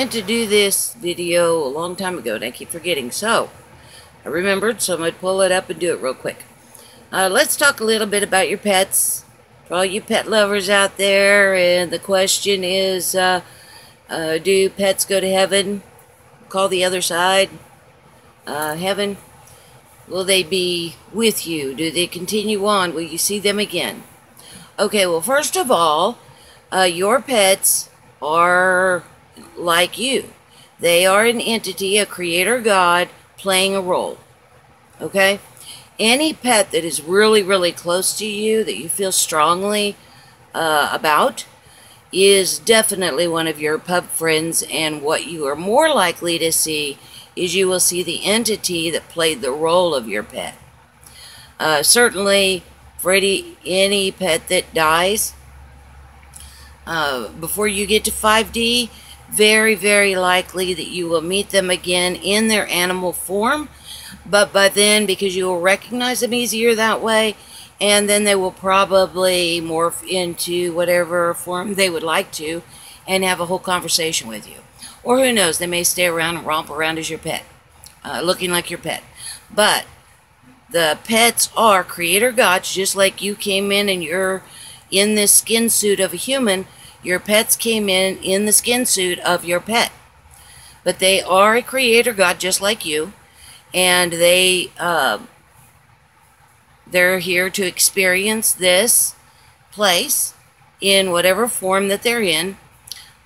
meant to do this video a long time ago and I keep forgetting. So, I remembered, so I'm going to pull it up and do it real quick. Uh, let's talk a little bit about your pets. For all you pet lovers out there, and the question is, uh, uh, do pets go to heaven? Call the other side. Uh, heaven. Will they be with you? Do they continue on? Will you see them again? Okay, well, first of all, uh, your pets are like you. They are an entity, a creator God, playing a role. Okay? Any pet that is really, really close to you, that you feel strongly uh, about, is definitely one of your pod friends, and what you are more likely to see is you will see the entity that played the role of your pet. Uh, certainly, for any, any pet that dies, uh, before you get to 5D, very, very likely that you will meet them again in their animal form. But by then, because you will recognize them easier that way, and then they will probably morph into whatever form they would like to and have a whole conversation with you. Or who knows, they may stay around and romp around as your pet, uh, looking like your pet. But the pets are creator gods, just like you came in and you're in this skin suit of a human your pets came in in the skin suit of your pet. But they are a creator God just like you. And they, uh, they're here to experience this place in whatever form that they're in.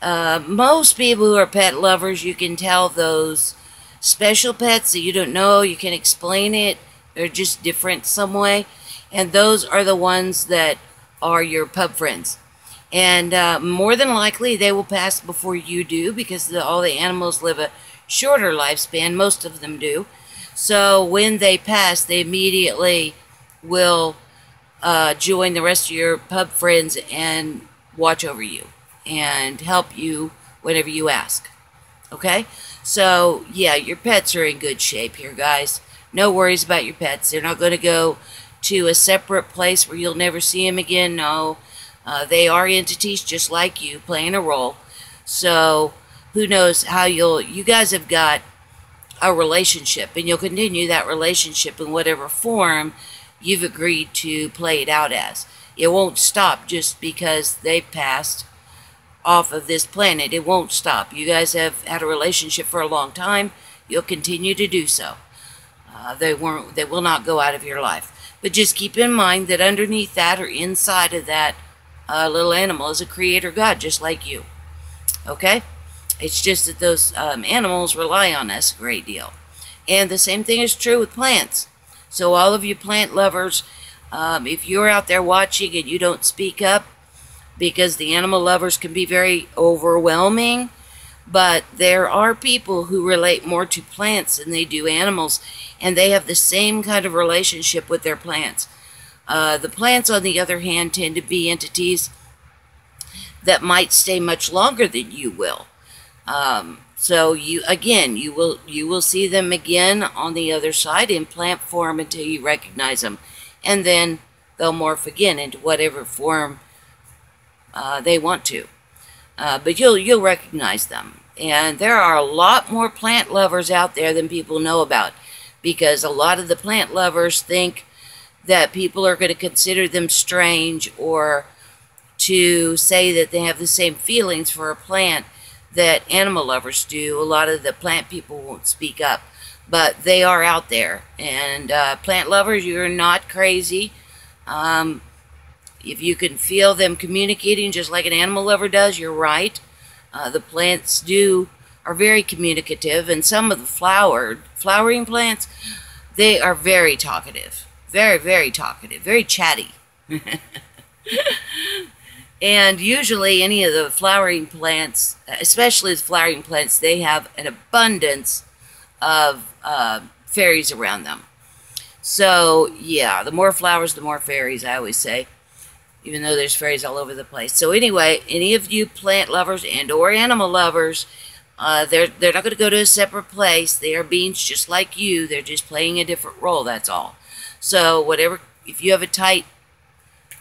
Uh, most people who are pet lovers, you can tell those special pets that you don't know, you can explain it, they're just different some way. And those are the ones that are your pod friends and uh, more than likely they will pass before you do because the, all the animals live a shorter lifespan. Most of them do. So when they pass they immediately will uh, join the rest of your pod friends and watch over you and help you whenever you ask. Okay? So yeah your pets are in good shape here guys. No worries about your pets. They're not going to go to a separate place where you'll never see them again. No uh, they are entities just like you, playing a role. So who knows how you'll, you guys have got a relationship and you'll continue that relationship in whatever form you've agreed to play it out as. It won't stop just because they've passed off of this planet. It won't stop. You guys have had a relationship for a long time. You'll continue to do so. Uh, they won't. They will not go out of your life. But just keep in mind that underneath that or inside of that uh, little animal is a creator God just like you. Okay? It's just that those um, animals rely on us a great deal. And the same thing is true with plants. So all of you plant lovers, um, if you're out there watching and you don't speak up, because the animal lovers can be very overwhelming, but there are people who relate more to plants than they do animals, and they have the same kind of relationship with their plants. Uh, the plants, on the other hand, tend to be entities that might stay much longer than you will. Um, so you again, you will you will see them again on the other side in plant form until you recognize them, and then they'll morph again into whatever form uh, they want to. Uh, but you'll you'll recognize them, and there are a lot more plant lovers out there than people know about, because a lot of the plant lovers think that people are going to consider them strange or to say that they have the same feelings for a plant that animal lovers do. A lot of the plant people won't speak up, but they are out there. And uh, plant lovers, you're not crazy. Um, if you can feel them communicating just like an animal lover does, you're right. Uh, the plants do are very communicative, and some of the flowered flowering plants, they are very talkative. Very, very talkative, very chatty. and usually any of the flowering plants, especially the flowering plants, they have an abundance of uh, fairies around them. So, yeah, the more flowers, the more fairies, I always say, even though there's fairies all over the place. So anyway, any of you plant lovers and or animal lovers, uh, they're, they're not going to go to a separate place. They are beings just like you. They're just playing a different role, that's all. So whatever, if you have a tight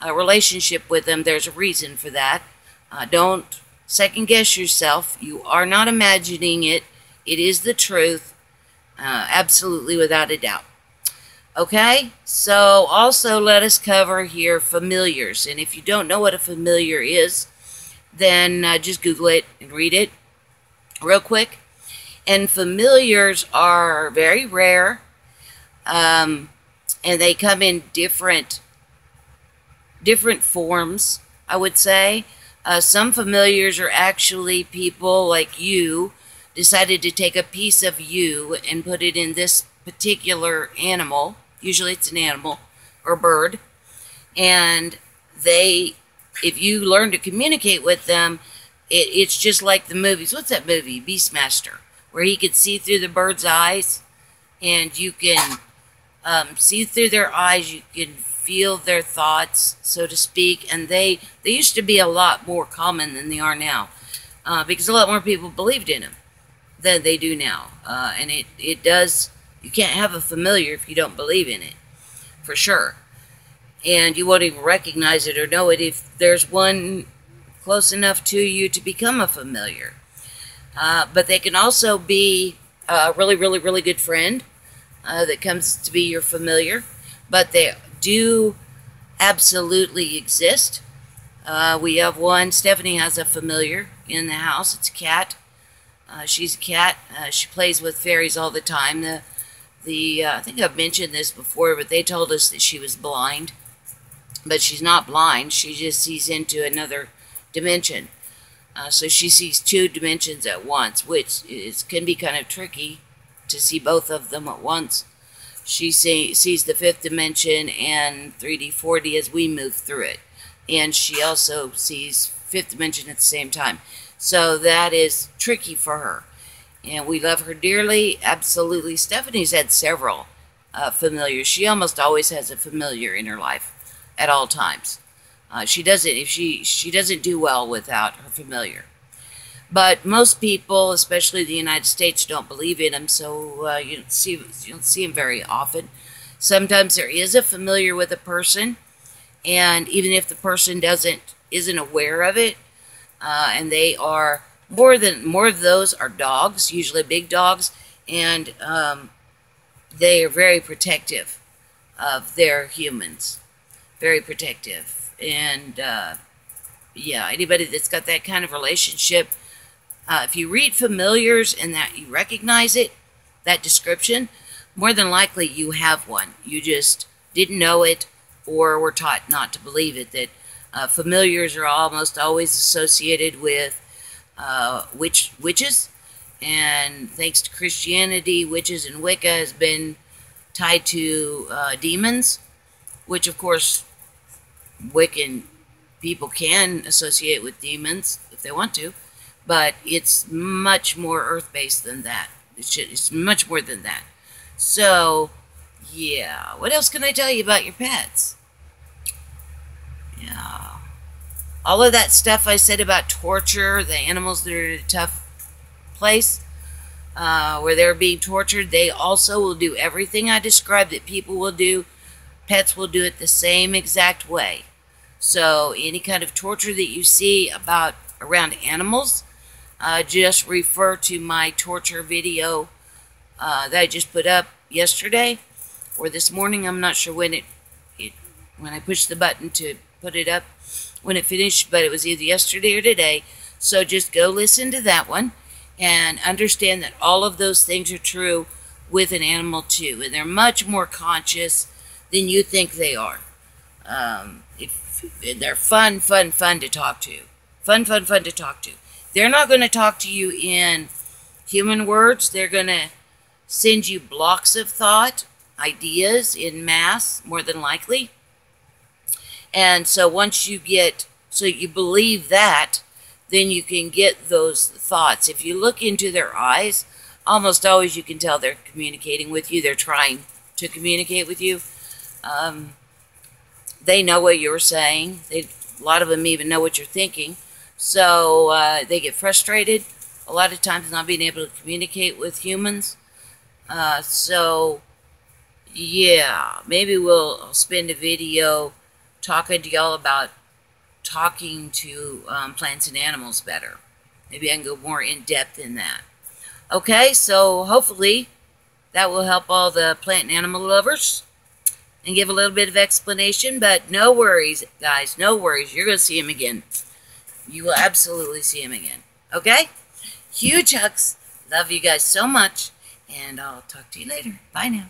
uh, relationship with them, there's a reason for that. Uh, don't second guess yourself. You are not imagining it. It is the truth, uh, absolutely without a doubt. Okay, so also let us cover here familiars. And if you don't know what a familiar is, then uh, just Google it and read it real quick. And familiars are very rare, um, and they come in different different forms. I would say uh, some familiars are actually people like you decided to take a piece of you and put it in this particular animal Usually it's an animal or bird. And they, if you learn to communicate with them, it, it's just like the movies. What's that movie? Beastmaster, where he could see through the bird's eyes and you can um, see through their eyes. You can feel their thoughts, so to speak. And they, they used to be a lot more common than they are now uh, because a lot more people believed in them than they do now. Uh, and it, it does you can't have a familiar if you don't believe in it, for sure. And you won't even recognize it or know it if there's one close enough to you to become a familiar. Uh, but they can also be a really, really, really good friend uh, that comes to be your familiar. But they do absolutely exist. Uh, we have one. Stephanie has a familiar in the house. It's a cat. Uh, she's a cat. Uh, she plays with fairies all the time. The the uh, I think I've mentioned this before, but they told us that she was blind, but she's not blind. She just sees into another dimension. Uh, so she sees two dimensions at once, which is, can be kind of tricky to see both of them at once. She see, sees the fifth dimension and 3D, 4D as we move through it. And she also sees fifth dimension at the same time. So that is tricky for her and we love her dearly. Absolutely. Stephanie's had several uh, familiars. She almost always has a familiar in her life at all times. Uh, she doesn't if she she doesn't do well without her familiar. But most people, especially the United States, don't believe in them, so uh, you don't see you don't see them very often. Sometimes there is a familiar with a person, and even if the person doesn't isn't aware of it, uh, and they are more than more of those are dogs, usually big dogs, and um, they are very protective of their humans, very protective. And uh, yeah, anybody that's got that kind of relationship, uh, if you read familiars and that you recognize it, that description, more than likely you have one. You just didn't know it or were taught not to believe it. That uh, familiars are almost always associated with uh, witch witches, and thanks to Christianity, witches and Wicca has been tied to uh, demons, which of course Wiccan people can associate with demons if they want to, but it's much more earth-based than that. It's much more than that. So, yeah. What else can I tell you about your pets? Yeah all of that stuff I said about torture, the animals that are in a tough place, uh, where they're being tortured, they also will do everything I described that people will do. Pets will do it the same exact way. So any kind of torture that you see about around animals, uh, just refer to my torture video uh, that I just put up yesterday or this morning. I'm not sure when it, it when I pushed the button to put it up when it finished, but it was either yesterday or today. So just go listen to that one and understand that all of those things are true with an animal too. And they're much more conscious than you think they are. Um, if, they're fun, fun, fun to talk to. Fun, fun, fun to talk to. They're not going to talk to you in human words. They're going to send you blocks of thought, ideas in mass, more than likely. And so once you get, so you believe that, then you can get those thoughts. If you look into their eyes, almost always you can tell they're communicating with you. They're trying to communicate with you. Um, they know what you're saying. They, a lot of them even know what you're thinking. So uh, they get frustrated a lot of times not being able to communicate with humans. Uh, so yeah, maybe we'll spend a video talking to y'all about talking to um, plants and animals better. Maybe I can go more in depth in that. Okay, so hopefully that will help all the plant and animal lovers and give a little bit of explanation. But no worries, guys, no worries. You're going to see him again. You will absolutely see him again. Okay? Huge hugs. Love you guys so much. And I'll talk to you later. Bye now.